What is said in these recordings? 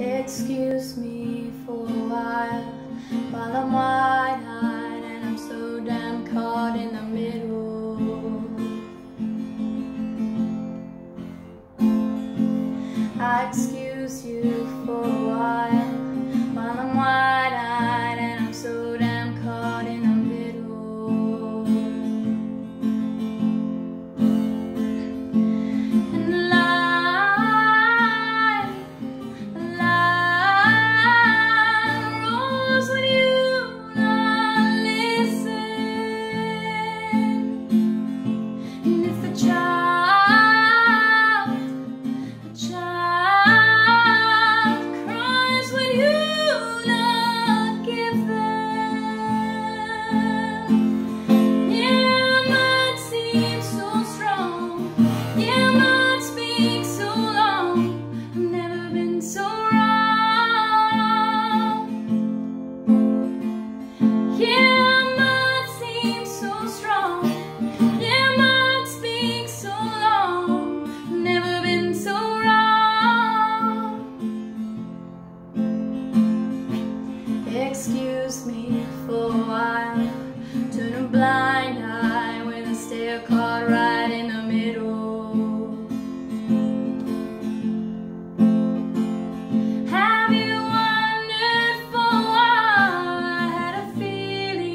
Excuse me for a while While I'm wide-eyed and I'm so damn caught in the middle. I excuse so wrong Yeah, I might seem so strong.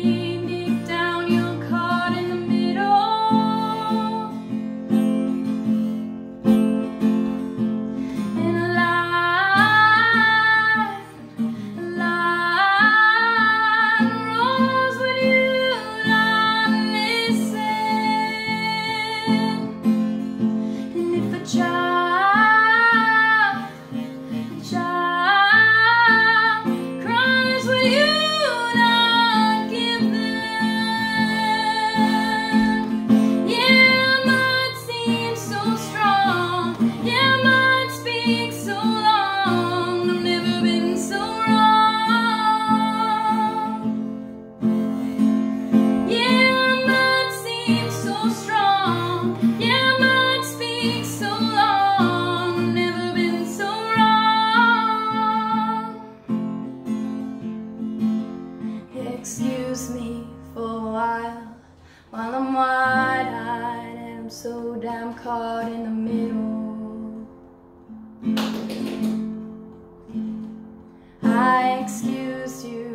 you. Excuse me for a while. While I'm wide-eyed and I'm so damn caught in the middle. I excuse you